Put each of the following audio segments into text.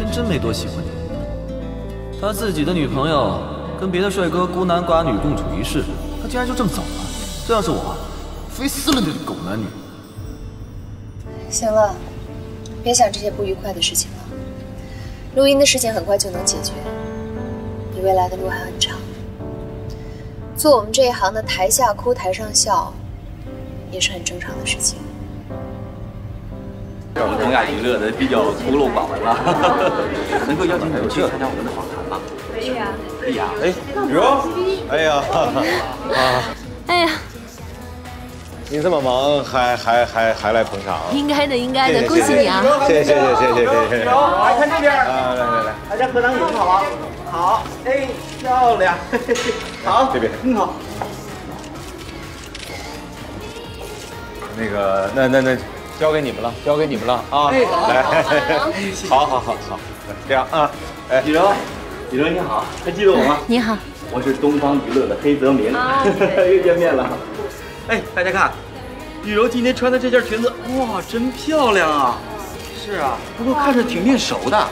真真没多喜欢你。他自己的女朋友跟别的帅哥孤男寡女共处一室，他竟然就这么走了。这要是我，非撕了那对狗男女。行了，别想这些不愉快的事情了。录音的事情很快就能解决，你未来的路还很长。做我们这一行的，台下哭台上笑，也是很正常的事情。我们东亚娱乐的比较粗鲁寡闻了，能够邀请你去参加我们的访谈吗？可以啊，可以啊，哎，有，哎呀，啊，哎呀，你这么忙还还还还来捧场，应该的，应该的，恭喜你啊，谢谢谢谢谢谢谢谢。有，来看这边，来来来，大家合张影好吗？好，哎，漂亮，好，这边，嗯好。那个，那那那。交给你们了，交给你们了啊！来，好好好好，这样啊，哎，雨柔，雨柔你好，还记得我吗？你好，我是东方娱乐的黑泽明，又见面了。哎，大家看，雨柔今天穿的这件裙子，哇，真漂亮啊！是啊，不过看着挺面熟的。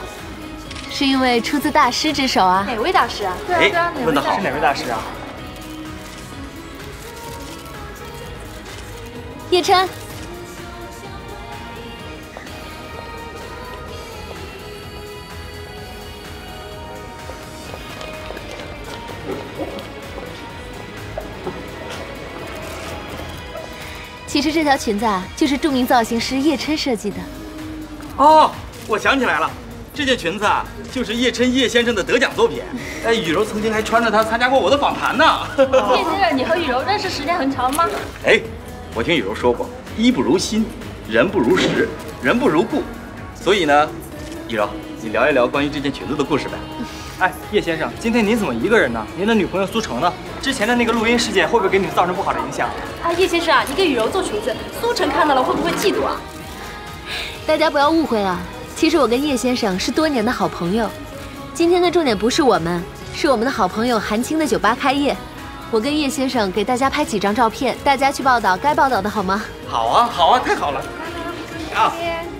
是因为出自大师之手啊。哪位大师啊？对啊对啊，哎问得好是哪位大师啊？叶琛，其实这条裙子啊，就是著名造型师叶琛设计的。哦，我想起来了，这件裙子啊，就是叶琛叶先生的得奖作品。哎，雨柔曾经还穿着它参加过我的访谈呢。叶先生，你和雨柔认识时间很长吗？哎，我听雨柔说过，衣不如新，人不如时，人不如故。所以呢，雨柔，你聊一聊关于这件裙子的故事呗。哎，叶先生，今天您怎么一个人呢？您的女朋友苏成呢？之前的那个录音事件会不会给你们造成不好的影响？啊，叶先生啊，你给雨柔做裙子，苏晨看到了会不会嫉妒啊？大家不要误会了，其实我跟叶先生是多年的好朋友。今天的重点不是我们，是我们的好朋友韩青的酒吧开业。我跟叶先生给大家拍几张照片，大家去报道该报道的好吗？好啊，好啊，太好了。啊，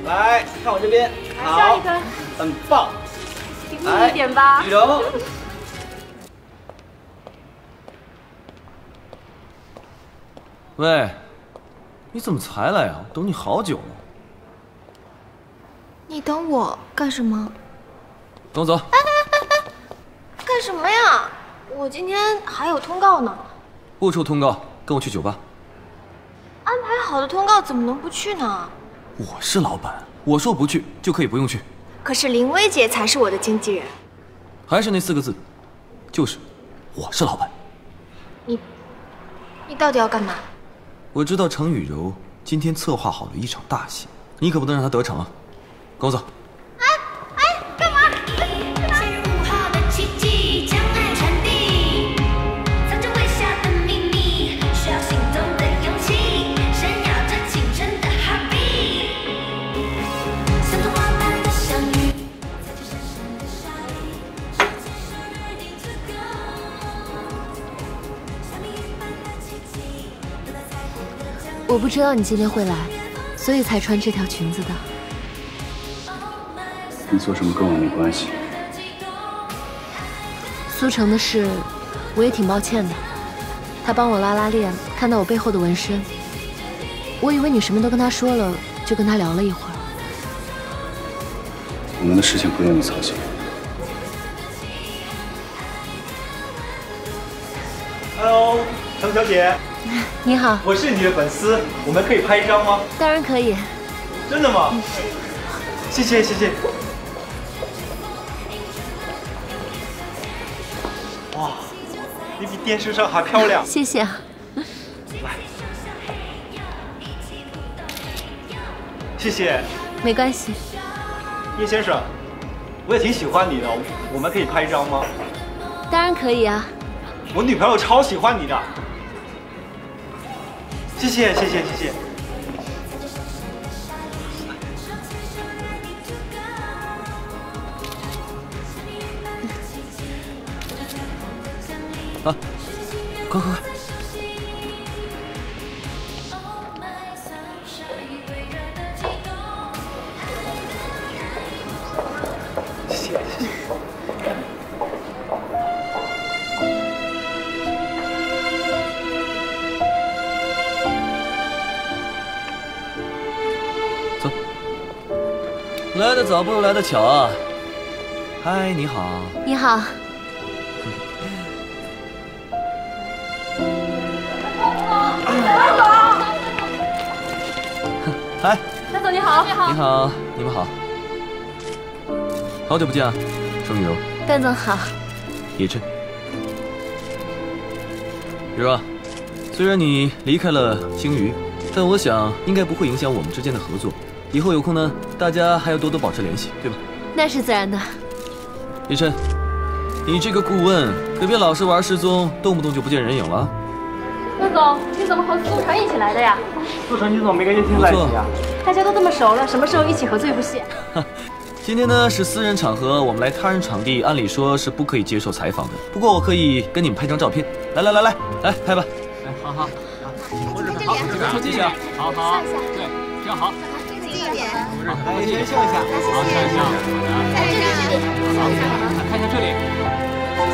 来看我这边，下一个，很棒。亲密一点吧雨。柔，喂，你怎么才来啊？我等你好久了。你等我干什么？跟我走。干什么呀？我今天还有通告呢。不出通告，跟我去酒吧。安排好的通告怎么能不去呢？我是老板，我说不去就可以不用去。可是林薇姐才是我的经纪人。还是那四个字，就是我是老板。你，你到底要干嘛？我知道程雨柔今天策划好了一场大戏，你可不能让她得逞啊！跟我走。我不知道你今天会来，所以才穿这条裙子的。你做什么跟我没关系。苏城的事，我也挺抱歉的。他帮我拉拉链，看到我背后的纹身，我以为你什么都跟他说了，就跟他聊了一会儿。我们的事情不用你操心。Hello，程小姐，你好，我是你的粉丝，我们可以拍一张吗？当然可以。真的吗？谢谢谢谢。哇，你比电视上还漂亮。谢谢啊。谢谢，没关系。叶先生，我也挺喜欢你的，我们可以拍一张吗？当然可以啊。我女朋友超喜欢你的。谢谢谢谢谢谢。啊，快快快来的早不如来的巧啊！嗨，你好。你好，嗨，丹总你好，你好你好，你们好，好久不见啊，盛雨柔、段总好。叶琛。雨柔啊，虽然你离开了星宇，但我想应该不会影响我们之间的合作。以后有空呢，大家还要多多保持联系，对吧？那是自然的。叶琛，你这个顾问可别老是玩失踪，动不动就不见人影了。陆总，你怎么和苏晨一起来的呀？苏晨，你怎么没跟叶青在一起啊？大家都这么熟了，什么时候一起合作一部戏？今天呢是私人场合，我们来他人场地，按理说是不可以接受采访的。不过我可以跟你们拍张照片。来来来来来，拍吧。哎，好好，我这里，好，这边近一点，好好，对，这样好。近一点，来，先笑一下，好，笑一笑，好的，在这里，好，看一下这里，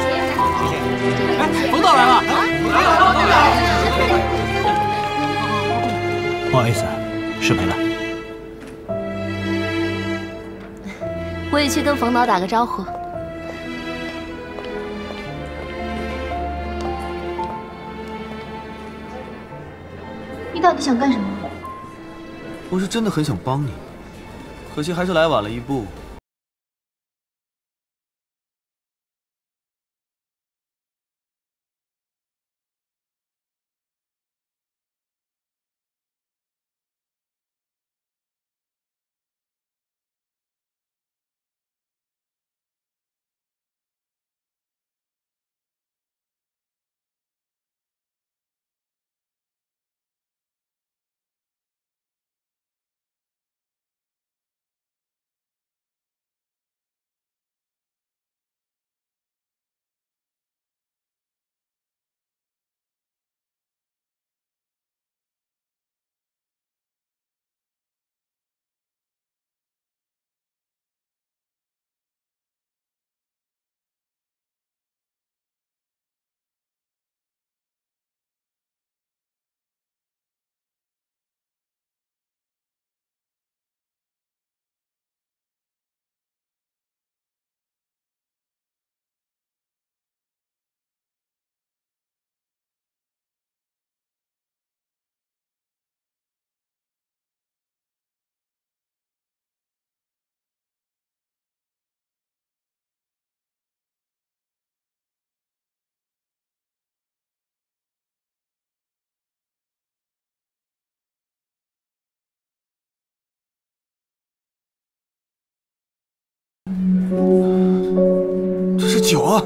谢，谢谢谢。哎，冯导来了，来了，冯导来了。不好意思，失陪了。我也去跟冯导打个招呼。你到底想干什么？我是真的很想帮你，可惜还是来晚了一步。酒啊！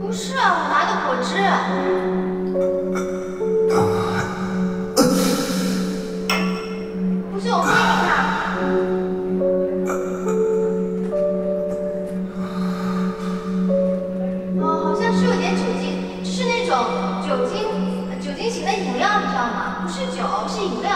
不是啊，我拿的果汁。不是，我喝一看。哦，好像是有点酒精，是那种酒精酒精型的饮料，你知道吗？不是酒，是饮料。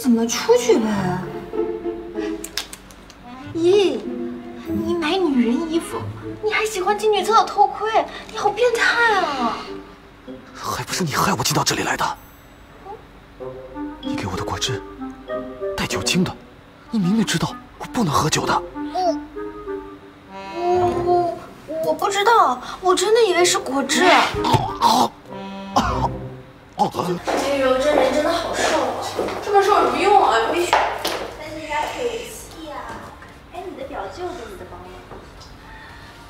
怎么出去呗？咦，你买女人衣服，你还喜欢进女厕所偷窥，你好变态啊！还不是你害我进到这里来的。你给我的果汁带酒精的，你明明知道我不能喝酒的。我我我不知道，我真的以为是果汁。玉柔这人真的好瘦啊，这么瘦有什么用啊？回去。但是人家可气呀。哎，你的表舅给你的包吗？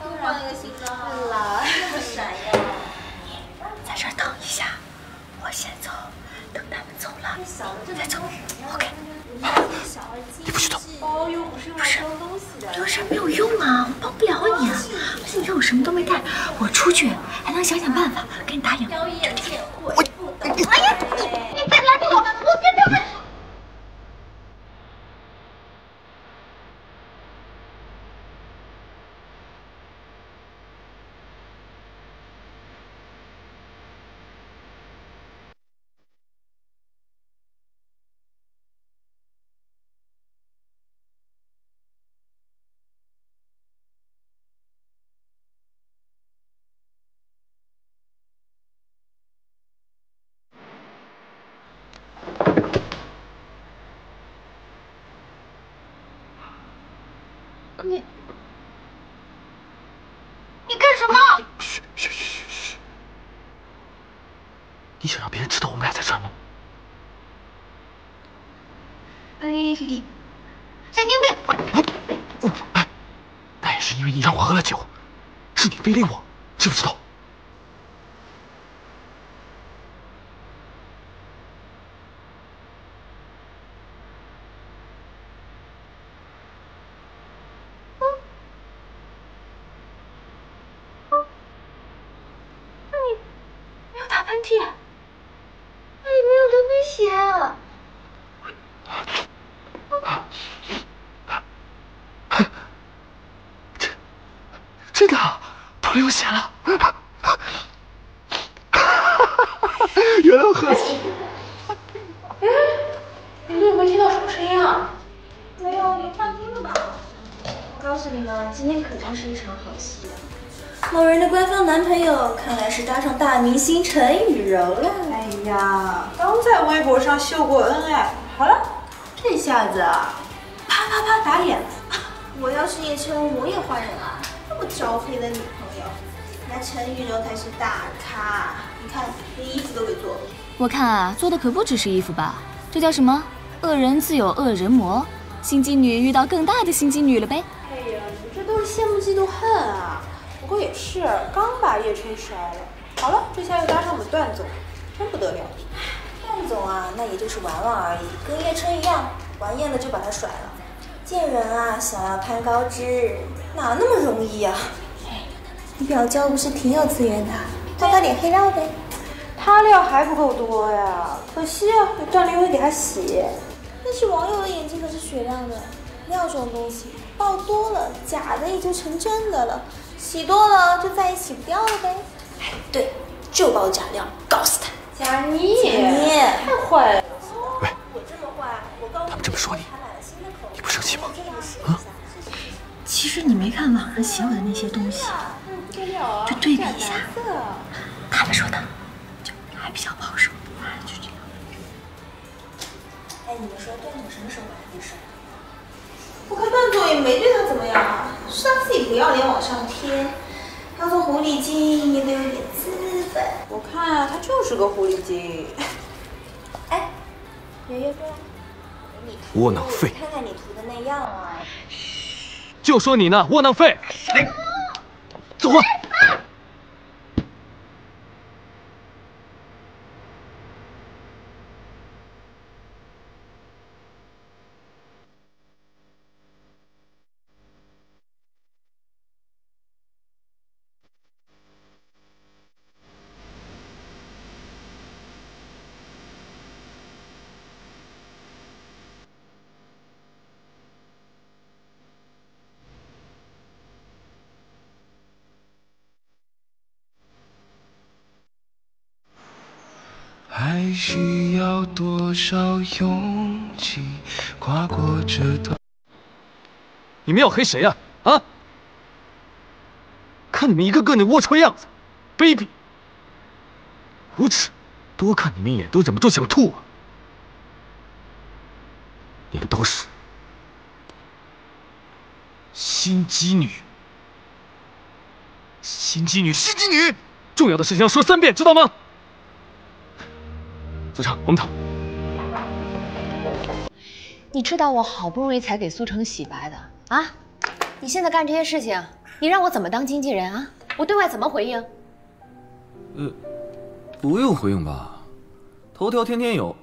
刚换了个新的啦，这么闪耀。在这儿等一下，我先走，等他们走了再走。OK。你不许动！不是用来装东西的。这没有用啊，我帮不了你啊。你看我什么都没带，我出去还能想想办法给你打领。妖艳贱货，不懂。哎呀，你你再拦我，我跟他们。你你干什么？嘘嘘嘘嘘嘘！你想让别人知道我们俩在这儿吗？哎，神经病！那也是因为你让我喝了酒，是你非礼我，知不知道？没有打喷嚏，哎，没有流鼻血。真的啊，不流血了。原来我喝死。你们有没有听到什么声音啊？没有，你幻听了吧？我告诉你们，今天可真是一场好戏啊！某人的官方男朋友看来是搭上大明星陈雨柔了。哎呀，刚在微博上秀过恩爱，好了，这下子啊，啪啪啪打脸了。我要是叶琛，我也换人啊！这么招黑的女朋友，那陈雨柔才是大咖。你看，连衣服都给做了。我看啊，做的可不只是衣服吧？这叫什么？恶人自有恶人磨，心机女遇到更大的心机女了呗。哎呀，你们这都是羡慕嫉妒恨啊！不过也是，刚把叶琛甩了，好了，这下又搭上我们段总，真不得了。段总啊，那也就是玩玩而已，跟叶琛一样，玩厌了就把他甩了。见人啊，想要攀高枝，哪那么容易啊？你表舅不是挺有资源的，多他点黑料呗。他料还不够多呀，可惜啊，段凌伟给他洗。但是网友的眼睛可是雪亮的，料这种东西，爆多了，假的也就成真的了，洗多了就再也洗不掉了呗。哎，对，就爆假料，告死他！贾妮，贾妮，太坏了。喂，我这么坏，我告诉他们这么说你，你不生气吗？啊？其实你没看网上写我的那些东西，就对比一下，他们说的就还比较保守，就这样。哎，你们说段总什么时候把他给甩了？我看段总也没对他怎么样啊，是他自己不要脸往上贴。他做狐狸精也得有点资本。我看啊，他就是个狐狸精。哎，圆圆哥，你窝囊废！看看你涂的那样啊。就说你呢，窝囊废！走啊！需要多少勇气跨过这段？你们要黑谁呀、啊？看你们一个个那龌龊样子，卑鄙，无耻，多看你们一眼都忍不住想吐啊！你们都是心机女，心机女，心机女！重要的事情要说三遍，知道吗？苏成，我们走。你知道我好不容易才给苏成洗白的啊！你现在干这些事情，你让我怎么当经纪人啊？我对外怎么回应？呃，不用回应吧，头条天天有。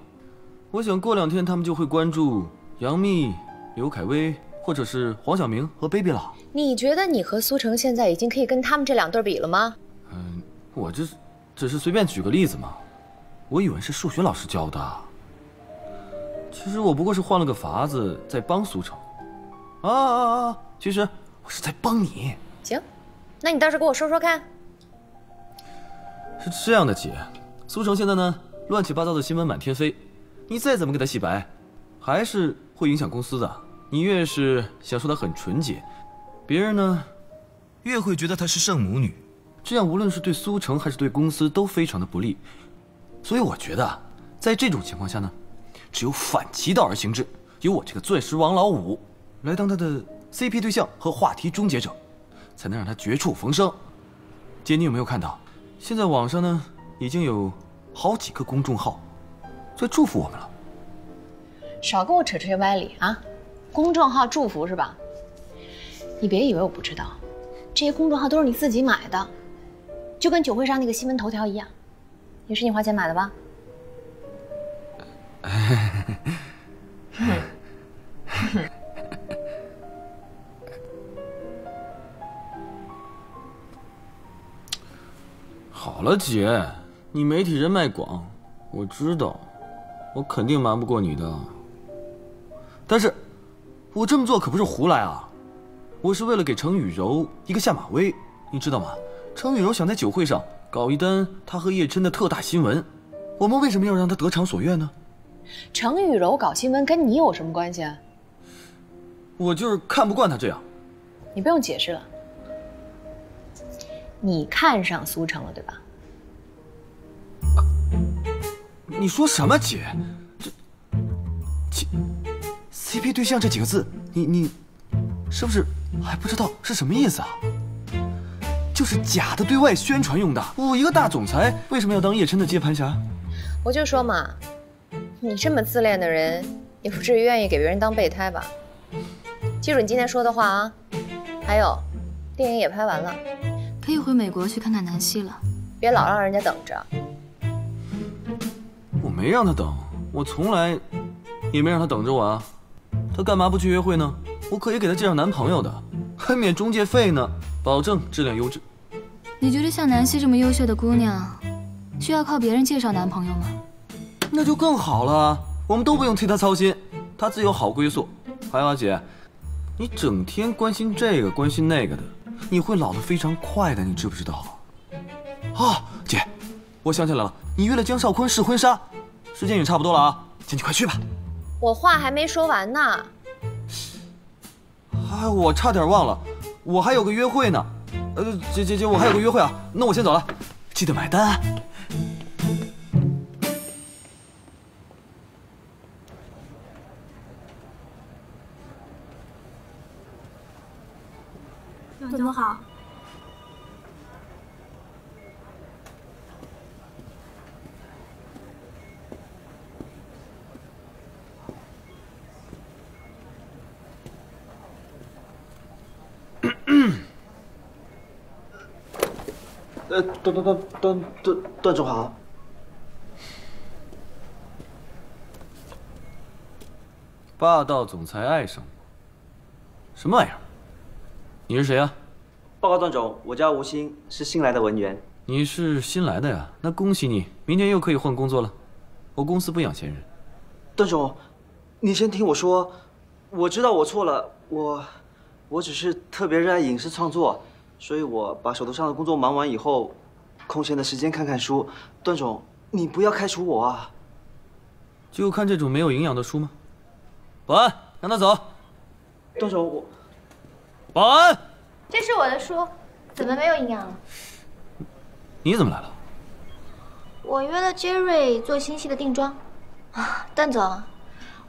我想过两天他们就会关注杨幂、刘恺威，或者是黄晓明和 baby 了。你觉得你和苏成现在已经可以跟他们这两对比了吗？嗯，我这只是随便举个例子嘛。我以为是数学老师教的。其实我不过是换了个法子在帮苏城。啊啊啊！其实我是在帮你。行，那你倒是给我说说看。是这样的，姐，苏城现在呢乱七八糟的新闻满天飞，你再怎么给他洗白，还是会影响公司的。你越是想说他很纯洁，别人呢越会觉得他是圣母女，这样无论是对苏城还是对公司都非常的不利。所以我觉得，在这种情况下呢，只有反其道而行之，由我这个钻石王老五来当他的 CP 对象和话题终结者，才能让他绝处逢生。姐，你有没有看到，现在网上呢已经有好几个公众号在祝福我们了。少跟我扯这些歪理啊！公众号祝福是吧？你别以为我不知道，这些公众号都是你自己买的，就跟酒会上那个新闻头条一样。也是你花钱买的吧？好了，姐，你媒体人脉广，我知道，我肯定瞒不过你的。但是，我这么做可不是胡来啊，我是为了给程雨柔一个下马威，你知道吗？程雨柔想在酒会上。搞一单他和叶琛的特大新闻，我们为什么要让他得偿所愿呢？程雨柔搞新闻跟你有什么关系啊？我就是看不惯他这样。你不用解释了。你看上苏成了，对吧？啊、你说什么，姐？这姐 CP 对象这几个字，你你是不是还不知道是什么意思啊？就是假的对外宣传用的。我一个大总裁，为什么要当叶琛的接盘侠？我就说嘛，你这么自恋的人，也不至于愿意给别人当备胎吧？记住你今天说的话啊！还有，电影也拍完了，可以回美国去看看南希了。别老让人家等着。我没让他等，我从来也没让他等着我啊。他干嘛不去约会呢？我可以给他介绍男朋友的，还免中介费呢，保证质量优质。你觉得像南希这么优秀的姑娘，需要靠别人介绍男朋友吗？那就更好了，我们都不用替她操心，她自有好归宿。还有啊，姐，你整天关心这个关心那个的，你会老得非常快的，你知不知道？啊，姐，我想起来了，你约了江少坤试婚纱，时间也差不多了啊，姐你快去吧。我话还没说完呢。哎，我差点忘了，我还有个约会呢。呃，姐姐姐，我还有个约会啊，那我先走了，记得买单啊。怎么好？呃，段段段段段段总好。霸道总裁爱上我，什么玩意儿？你是谁啊？报告段总，我叫吴昕，是新来的文员。你是新来的呀？那恭喜你，明天又可以换工作了。我公司不养闲人。段总，你先听我说，我知道我错了，我我只是特别热爱影视创作。所以我把手头上的工作忙完以后，空闲的时间看看书。段总，你不要开除我啊！就看这种没有营养的书吗？保安，让他走。段总，我。保安，这是我的书，怎么没有营养了？你怎么来了？我约了杰瑞做新戏的定妆。啊，段总，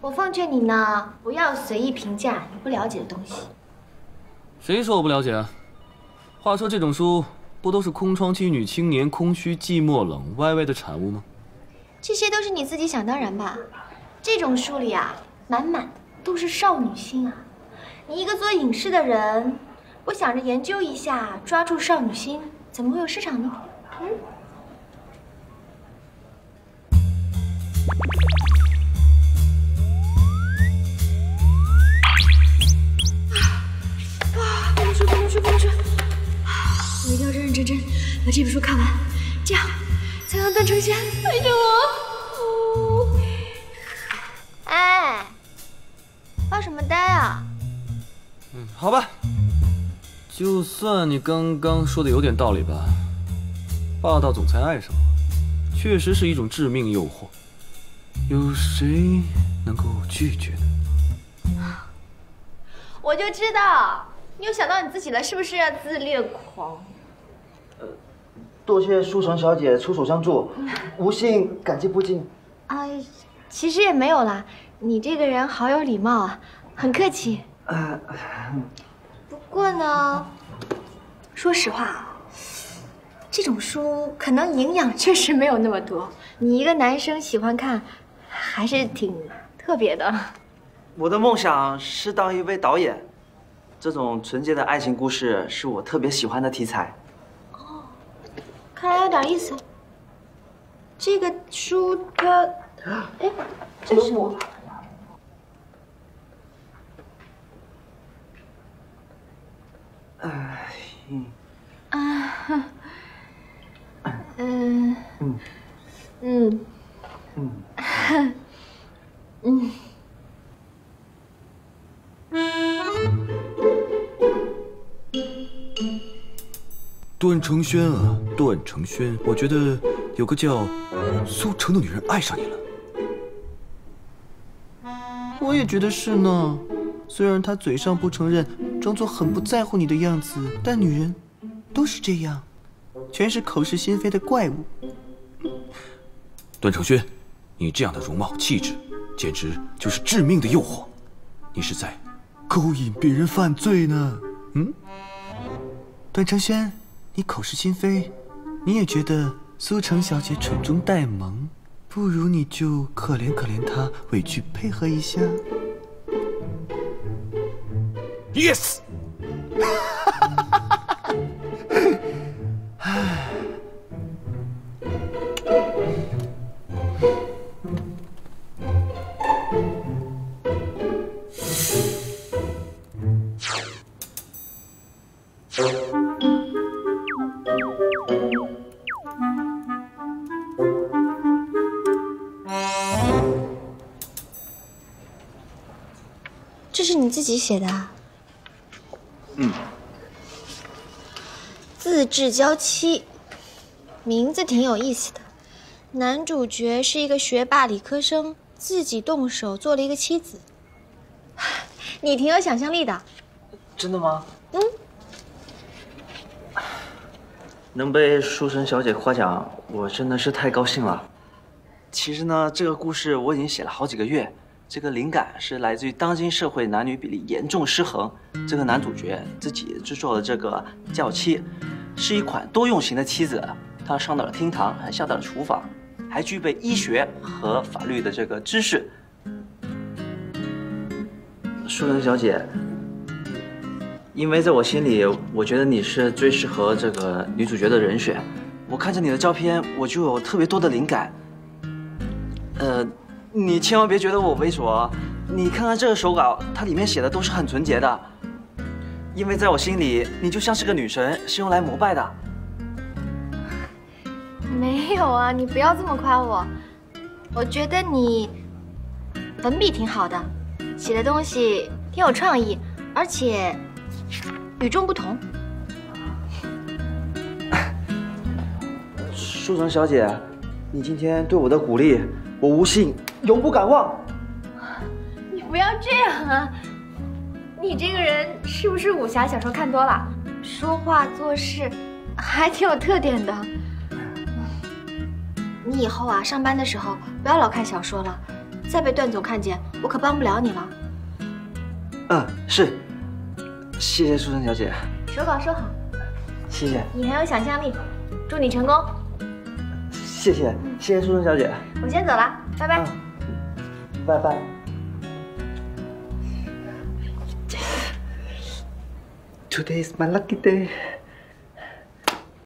我奉劝你呢，不要随意评价你不了解的东西。谁说我不了解啊？话说这种书不都是空窗期女青年空虚、寂寞、冷歪歪的产物吗？这些都是你自己想当然吧？这种书里啊，满满的都是少女心啊！你一个做影视的人，不想着研究一下，抓住少女心，怎么会有市场呢？嗯。啊，不能睡，不能睡，不能睡！我一定要认认真真把这本书看完，这样才能段成仙陪着我。哎，发什么呆啊？嗯，好吧，就算你刚刚说的有点道理吧。霸道总裁爱上我，确实是一种致命诱惑，有谁能够拒绝呢？我就知道，你又想到你自己了，是不是自恋狂？多谢书城小姐出手相助，无幸感激不尽。啊，其实也没有啦，你这个人好有礼貌啊，很客气。呃，不过呢，说实话啊，这种书可能营养确实没有那么多，你一个男生喜欢看，还是挺特别的。我的梦想是当一位导演，这种纯洁的爱情故事是我特别喜欢的题材。看来有点意思。这个书它，哎，这是我？哎，嗯。啊，哼嗯。嗯。嗯。嗯，嗯。段承轩啊，段承轩，我觉得有个叫苏城的女人爱上你了。我也觉得是呢。虽然她嘴上不承认，装作很不在乎你的样子，但女人都是这样，全是口是心非的怪物。段承轩，你这样的容貌气质，简直就是致命的诱惑。你是在勾引别人犯罪呢？嗯？段承轩。你口是心非，你也觉得苏城小姐蠢中带萌，不如你就可怜可怜她，委屈配合一下。Yes。写的啊？嗯。自制娇妻，名字挺有意思的。男主角是一个学霸理科生，自己动手做了一个妻子。你挺有想象力的。真的吗？嗯。能被书生小姐夸奖，我真的是太高兴了。其实呢，这个故事我已经写了好几个月。这个灵感是来自于当今社会男女比例严重失衡。这个男主角自己制作的这个轿妻，是一款多用型的妻子。她上到了厅堂，还下到了厨房，还具备医学和法律的这个知识。书生小姐，因为在我心里，我觉得你是最适合这个女主角的人选。我看着你的照片，我就有特别多的灵感。呃。你千万别觉得我猥琐，你看看这个手稿，它里面写的都是很纯洁的。因为在我心里，你就像是个女神，是用来膜拜的。没有啊，你不要这么夸我。我觉得你文笔挺好的，写的东西挺有创意，而且与众不同。书城小姐，你今天对我的鼓励，我无幸。永不敢忘。你不要这样啊！你这个人是不是武侠小说看多了？说话做事还挺有特点的。你以后啊，上班的时候不要老看小说了，再被段总看见，我可帮不了你了。嗯，是。谢谢书生小姐，手稿收好，谢谢，你很有想象力，祝你成功。谢谢，谢谢书生小姐，我先走了，拜拜。拜拜。Today is my lucky day.